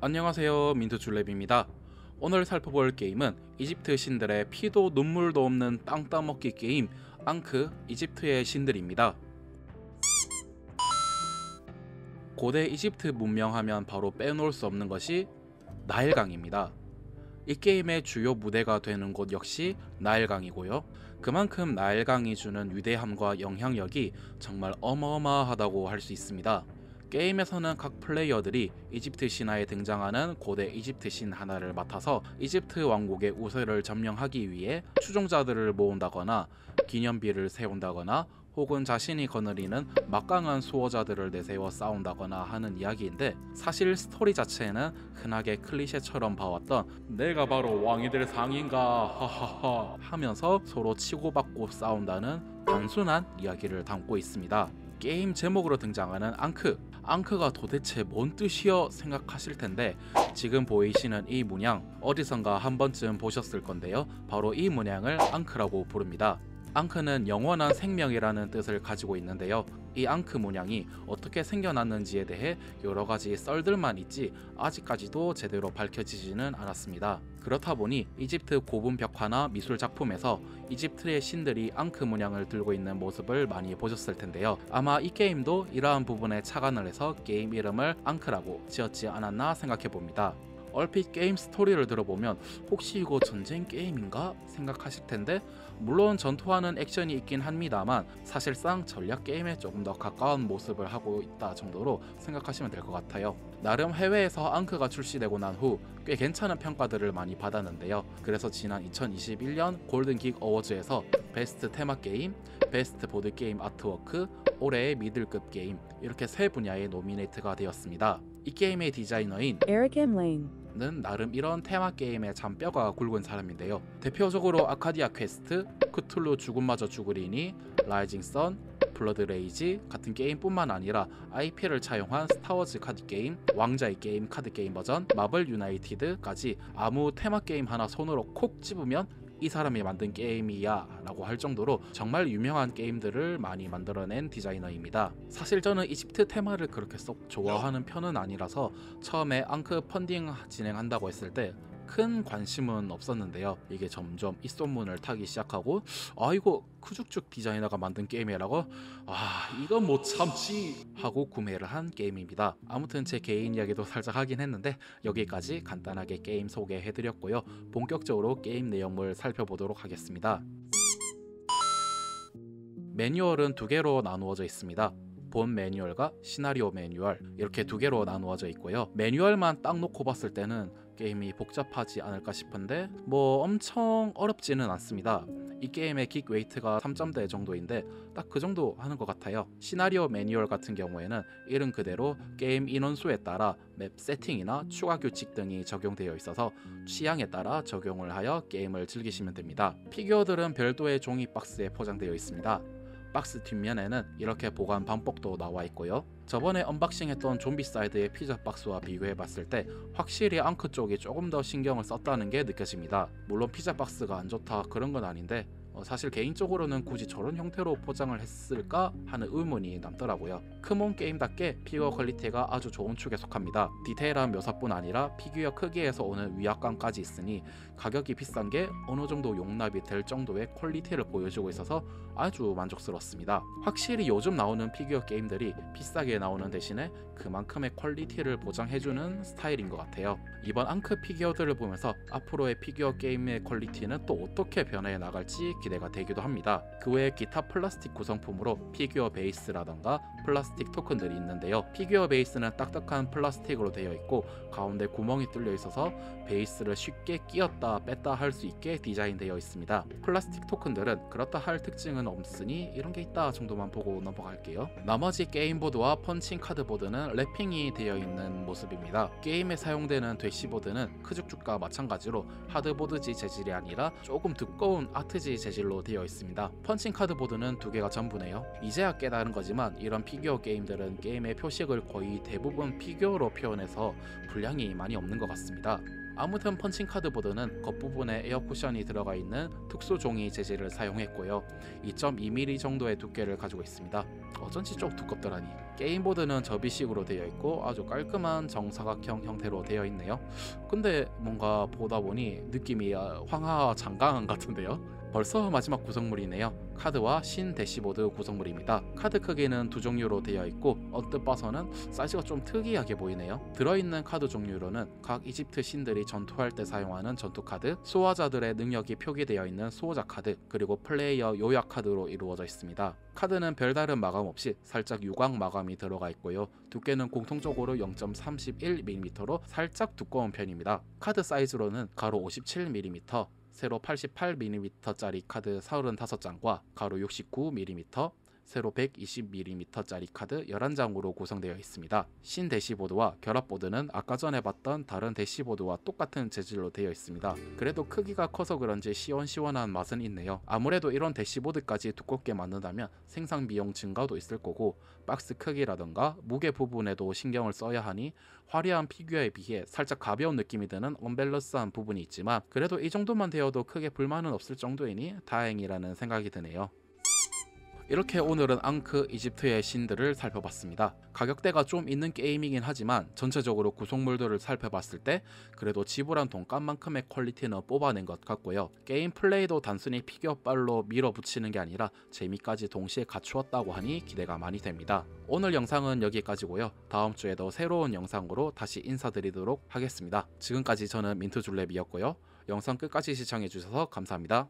안녕하세요 민트줄랩입니다. 오늘 살펴볼 게임은 이집트 신들의 피도 눈물도 없는 땅 따먹기 게임 앙크 이집트의 신들입니다. 고대 이집트 문명하면 바로 빼놓을 수 없는 것이 나일강입니다. 이 게임의 주요 무대가 되는 곳 역시 나일강이고요. 그만큼 나일강이 주는 위대함과 영향력이 정말 어마어마하다고 할 수 있습니다 게임에서는 각 플레이어들이 이집트 신화에 등장하는 고대 이집트 신 하나를 맡아서 이집트 왕국의 우세를 점령하기 위해 추종자들을 모은다거나 기념비를 세운다거나 혹은 자신이 거느리는 막강한 수호자들을 내세워 싸운다거나 하는 이야기인데 사실 스토리 자체는 흔하게 클리셰처럼 봐왔던 내가 바로 왕이 될 상인가 하하하 하면서 서로 치고받고 싸운다는 단순한 이야기를 담고 있습니다. 게임 제목으로 등장하는 앙크. 앙크가 도대체 뭔 뜻이여 생각하실 텐데 지금 보이시는 이 문양 어디선가 한 번쯤 보셨을 건데요. 바로 이 문양을 앙크라고 부릅니다. 앙크는 영원한 생명이라는 뜻을 가지고 있는데요. 이 앙크 문양이 어떻게 생겨났는지에 대해 여러 가지 썰들만 있지 아직까지도 제대로 밝혀지지는 않았습니다. 그렇다 보니 이집트 고분 벽화나 미술 작품에서 이집트의 신들이 앙크 문양을 들고 있는 모습을 많이 보셨을 텐데요. 아마 이 게임도 이러한 부분에 착안을 해서 게임 이름을 앙크라고 지었지 않았나 생각해 봅니다. 얼핏 게임 스토리를 들어보면 혹시 이거 전쟁 게임인가 생각하실 텐데 물론 전투하는 액션이 있긴 합니다만 사실상 전략 게임에 조금 더 가까운 모습을 하고 있다 정도로 생각하시면 될 것 같아요. 나름 해외에서 앙크가 출시되고 난 후 꽤 괜찮은 평가들을 많이 받았는데요. 그래서 지난 2021년 Golden Geek Awards에서 베스트 테마 게임, 베스트 보드 게임 artwork, 올해의 미들급 게임 이렇게 세 분야에 노미네이트가 되었습니다. 이 게임의 디자이너인 M. Lang. 는 나름 이런 테마 게임의 잔뼈가 굵은 사람인데요. 대표적으로 아카디아 퀘스트, 크툴루 죽음마저 죽으리니, 라이징 선, 블러드 레이지 같은 게임뿐만 아니라 IP를 차용한 스타워즈 카드 게임, 왕자의 게임 카드 게임 버전, 마블 유나이티드까지 아무 테마 게임 하나 손으로 콕 집으면 이 사람이 만든 게임이야 라고 할 정도로 정말 유명한 게임들을 많이 만들어낸 디자이너입니다. 사실 저는 이집트 테마를 그렇게 쏙 좋아하는 편은 아니라서 처음에 앙크 펀딩 진행한다고 했을 때 큰 관심은 없었는데요. 이게 점점 입소문을 타기 시작하고 아 이거 크죽죽 디자이너가 만든 게임이라고 아 이건 못 참지 하고 구매를 한 게임입니다. 아무튼 제 개인 이야기도 살짝 하긴 했는데 여기까지 간단하게 게임 소개해드렸고요. 본격적으로 게임 내용을 살펴보도록 하겠습니다. 매뉴얼은 두 개로 나누어져 있습니다. 본 매뉴얼과 시나리오 매뉴얼 이렇게 두 개로 나누어져 있고요. 매뉴얼만 딱 놓고 봤을 때는 게임이 복잡하지 않을까 싶은데 뭐 엄청 어렵지는 않습니다. 이 게임의 Geek weight가 3점대 정도인데 딱 그 정도 하는 것 같아요. 시나리오 매뉴얼 같은 경우에는 이름 그대로 게임 인원수에 따라 맵 세팅이나 추가 규칙 등이 적용되어 있어서 취향에 따라 적용을 하여 게임을 즐기시면 됩니다. 피규어들은 별도의 종이 박스에 포장되어 있습니다. 박스 뒷면에는 이렇게 보관 방법도 나와 있고요. 저번에 unboxing했던 좀비사이드의 피자 박스와 비교해봤을 때 확실히 앙크 쪽이 조금 더 신경을 썼다는 게 느껴집니다. 물론 피자 박스가 안 좋다 그런 건 아닌데 어, 사실 개인적으로는 굳이 저런 형태로 포장을 했을까 하는 의문이 남더라고요. CMON 게임답게 피규어 퀄리티가 아주 좋은 축에 속합니다. 디테일한 묘사뿐 아니라 피규어 크기에서 오는 위압감까지 있으니 가격이 비싼 게 어느 정도 용납이 될 정도의 퀄리티를 보여주고 있어서 아주 만족스럽습니다. 확실히 요즘 나오는 피규어 게임들이 비싸게 나오는 대신에 그만큼의 퀄리티를 보장해주는 스타일인 것 같아요. 이번 앙크 피규어들을 보면서 앞으로의 피규어 게임의 퀄리티는 또 어떻게 변해 나갈지 기 대가 되기도 합니다. 그 외에 기타 플라스틱 구성품으로 피규어 베이스라던가 플라스틱 토큰들이 있는데요. 피규어 베이스는 딱딱한 플라스틱으로 되어 있고 가운데 구멍이 뚫려 있어서 베이스를 쉽게 끼었다 뺐다 할 수 있게 디자인되어 있습니다. 플라스틱 토큰들은 그렇다 할 특징은 없으니 이런 게 있다 정도만 보고 넘어갈게요. 나머지 게임보드와 펀칭 카드보드는 wrapping이 되어 있는 모습입니다. 게임에 사용되는 대시보드는 크죽죽과 마찬가지로 하드보드지 재질이 아니라 조금 두꺼운 아트지 재질 로 되어 있습니다. 펀칭 카드 보드는 두 개가 전부네요. 이제야 깨달은 거지만 이런 피규어 게임들은 게임의 표식을 거의 대부분 피규어로 표현해서 분량이 많이 없는 것 같습니다. 아무튼 펀칭 카드 보드는 겉부분에 에어 쿠션이 들어가 있는 특수 종이 재질을 사용했고요. 2.2mm 정도의 두께를 가지고 있습니다. 어쩐지 좀 두껍더라니. 게임보드는 접이식으로 되어 있고 아주 깔끔한 정사각형 형태로 되어 있네요. 근데 뭔가 보다 보니 느낌이 아, 황하 장강한 같은데요. 벌써 마지막 구성물이네요. 카드와 신 대시보드 구성물입니다. 카드 크기는 두 종류로 되어 있고 언뜻 봐서는 사이즈가 좀 특이하게 보이네요. 들어있는 카드 종류로는 각 이집트 신들이 전투할 때 사용하는 전투 카드, 수호자들의 능력이 표기되어 있는 수호자 카드, 그리고 플레이어 요약 카드로 이루어져 있습니다. 카드는 별다른 마감 없이 살짝 유광 마감이 들어가 있고요. 두께는 공통적으로 0.31mm로 살짝 두꺼운 편입니다. 카드 사이즈로는 가로 57mm, 세로 88mm짜리 카드 35장과 가로 69mm, 세로 120mm짜리 카드 11장으로 구성되어 있습니다. 신 대시보드와 결합보드는 아까 전에 봤던 다른 대시보드와 똑같은 재질로 되어 있습니다. 그래도 크기가 커서 그런지 시원시원한 맛은 있네요. 아무래도 이런 대시보드까지 두껍게 만든다면 생산 비용 증가도 있을 거고 박스 크기라던가 무게 부분에도 신경을 써야 하니 화려한 피규어에 비해 살짝 가벼운 느낌이 드는 언밸런스한 부분이 있지만 그래도 이 정도만 되어도 크게 불만은 없을 정도이니 다행이라는 생각이 드네요. 이렇게 오늘은 앙크 이집트의 신들을 살펴봤습니다. 가격대가 좀 있는 게임이긴 하지만 전체적으로 구성물들을 살펴봤을 때 그래도 지불한 돈값만큼의 퀄리티는 뽑아낸 것 같고요. 게임 플레이도 단순히 피규어빨로 밀어붙이는 게 아니라 재미까지 동시에 갖추었다고 하니 기대가 많이 됩니다. 오늘 영상은 여기까지고요. 다음 주에도 새로운 영상으로 다시 인사드리도록 하겠습니다. 지금까지 저는 민트줄랩이었고요. 영상 끝까지 시청해주셔서 감사합니다.